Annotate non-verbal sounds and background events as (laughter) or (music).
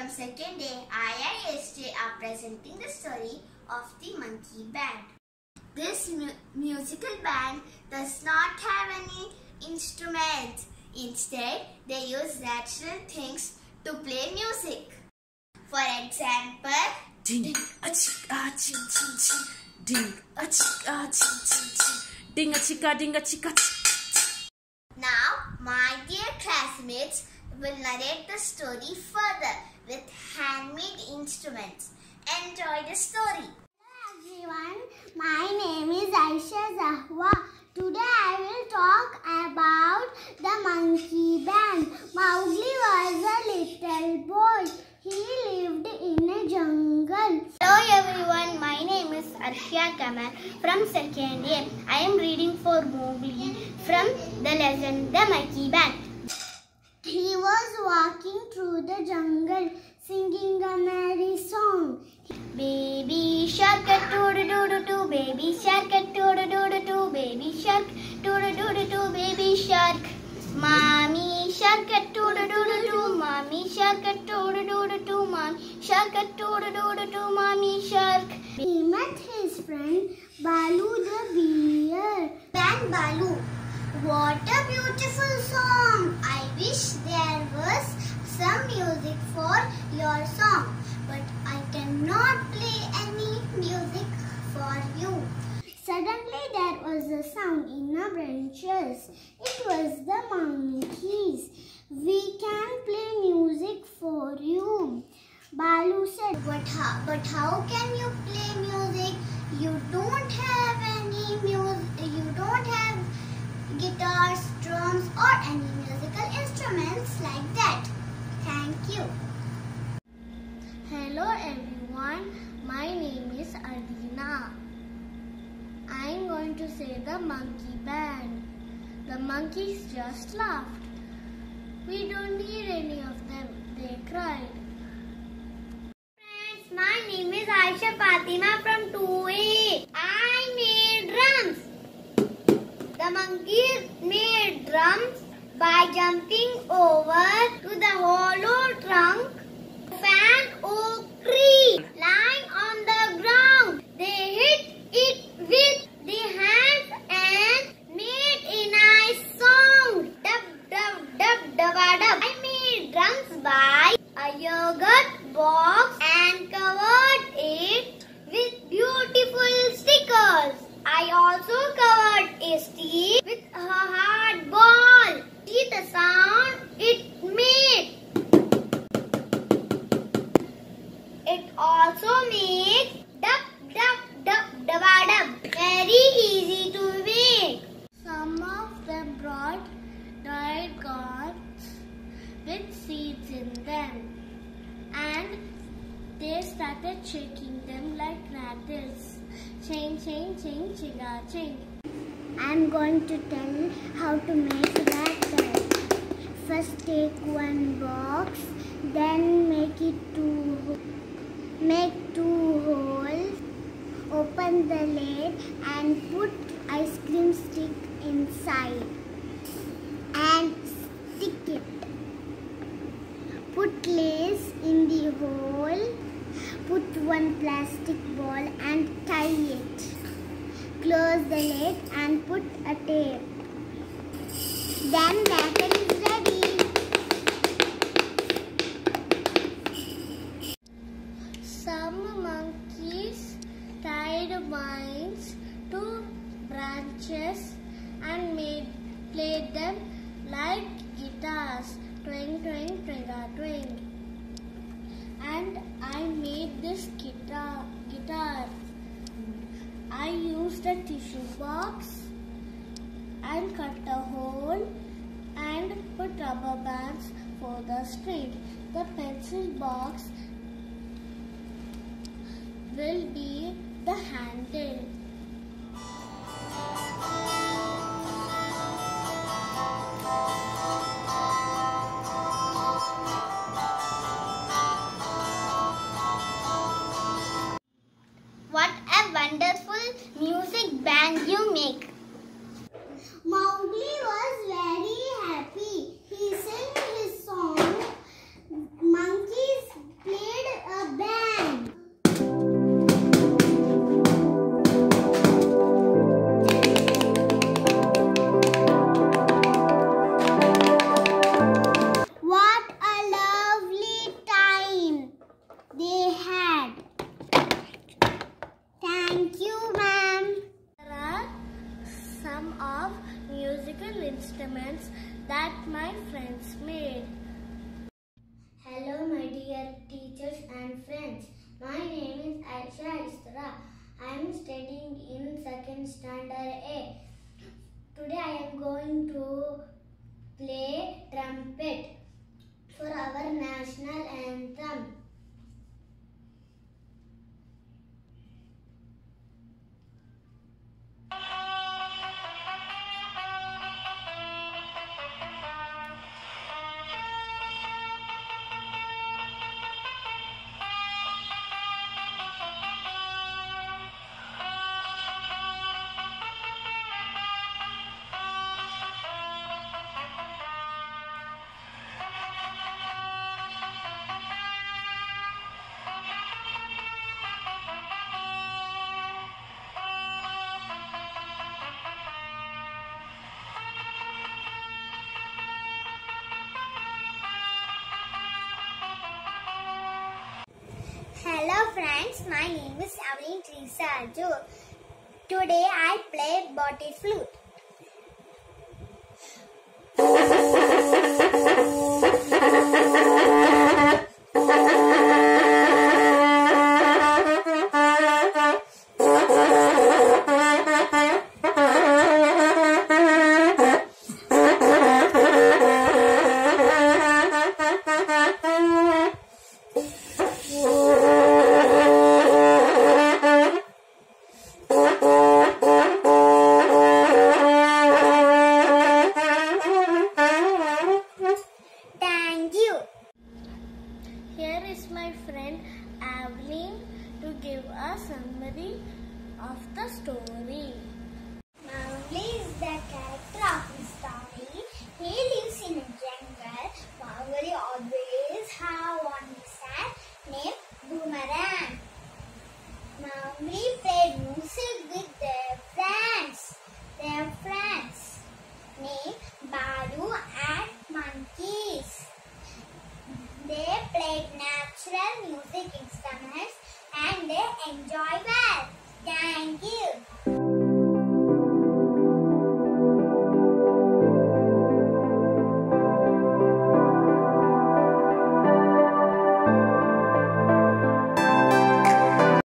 We, the students from second day IISJ are presenting the story of the monkey band. This mu- musical band does not have any instruments. Instead, they use natural things to play music. For example, Ding a chick a ching ching ching. Ding a chick a ching ching ching. Ding a chicka ding a chicka chick. now my dear classmates will narrate the story further with handmade instruments. Enjoy the story. Hello everyone, my name is Aisha Zahwa. Today I will talk about the monkey band. Mowgli was a little boy. He lived in a jungle. Hello everyone, my name is Arshia Kamal from second year. I am reading for Mowgli from the legend The Monkey Band. He was walking through the jungle singing a merry song. Baby shark doo doo doo doo baby shark doo doo doo doo baby shark doo doo doo doo baby shark. Mommy shark doo doo doo doo mommy shark doo doo doo doo mommy shark doo doo doo doo mommy shark. He met his friend Balu the bear. Band Balu. What a beautiful song! I wish there was some music for your song, but I cannot play any music for you. Suddenly there was a sound in the branches. It was the monkeys. We can play music for you. Balu said, But how, but how can you play music? You don't have any music, you don't any musical instruments like that. Thank you. Hello everyone, my name is Adina. I am going to say the monkey band. The monkeys just laughed. We don't need any of them, they cried. Friends, my name is Aisha Fatima from 2A. I made drums. The monkeys made drums by jumping over to the hollow trunk of an oak tree lying on the ground. They hit it with the hands and made a nice song. Dub dub dub dub dub. I made drums by a yogurt box and covered it with beautiful stickers. I also covered a stick with a hard ball. See the sound it made. It also makes dub dub dub dub dub. Very easy to make. Some of them brought dried gourds with seeds in them and they started shaking them like rattles. Ching, ching, ching, chinga, ching. I'm going to tell how to make rattle. First take one box, then make it two, make two holes, open the lid and put ice cream stick inside and stick it. Put lace hole. Put one plastic ball and tie it. Close the lid and put a tape. Then rattle is ready. Some monkeys tied vines to branches and made played them like guitars. Twing, twing, twinga, twing. And I made this guitar. Guitar. I used a tissue box and cut a hole and put rubber bands for the string. The pencil box will be music band of musical instruments that my friends made. Hello my dear teachers and friends. My name is Aisha Isra. I am studying in second standard A. Today I am going to play trumpet for our national anthem. Friends, my name is Evelyn Teresa Arju. Today I play body flute. Thank (laughs) here is my friend Aveline to give a summary of the story. Mowgli is the character of the story. He and enjoy well. Thank you.